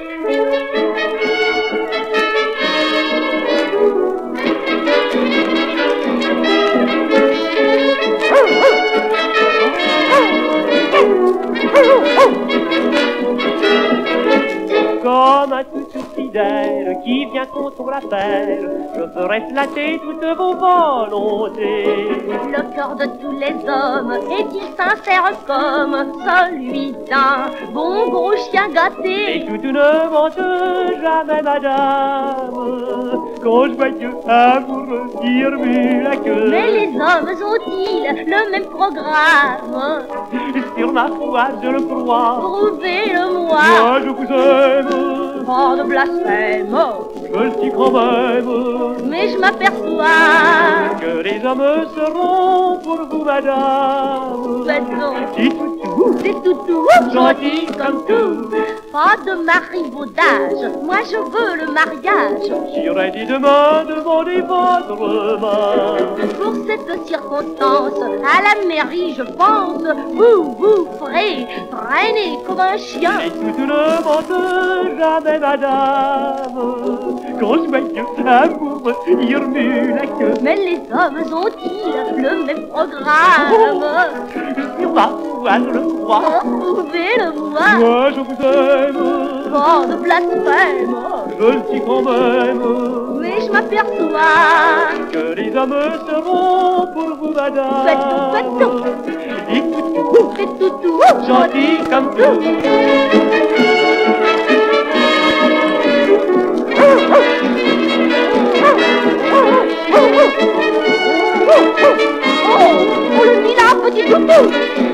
Come on, fidèle qui vient contre la pelle, je ferai flatter toutes vos volontés. Le cœur de tous les hommes est-il sincère comme celui d'un bon gros chien gâté Et tout ne mente jamais, madame, quand je vois que amoureux tire la queue. Mais les hommes ont-ils le même programme? Sur ma foi, je le crois. Prouvez-le-moi. Moi, je vous aime. Pas de blasphème. Je le dis quand même. Mais je m'aperçois que les hommes seront pour vous, madame. Faites donc Toutous, des toutous gentils comme tout. Pas de marivaudage. Moi je veux le mariage. J'irai dit demain demander votre main. Pour cette circonstance, à la mairie je pense, vous vous ferez traîner comme un chien. Et tout ne mente jamais, madame. Quand je vois que l'amour il remue la queue. Mais les hommes ont-ils le même programme? Sur moi je le crois. Prouvez-le-moi. Moi je vous aime. Blasphème. Je le dis quand même. Mais je m'aperçois que les hommes seront pour vous, madame. Faites tout, tout. Écoutez-vous. Faites tout. Gentil comme tout. Oh, oh, le vilain petit toutou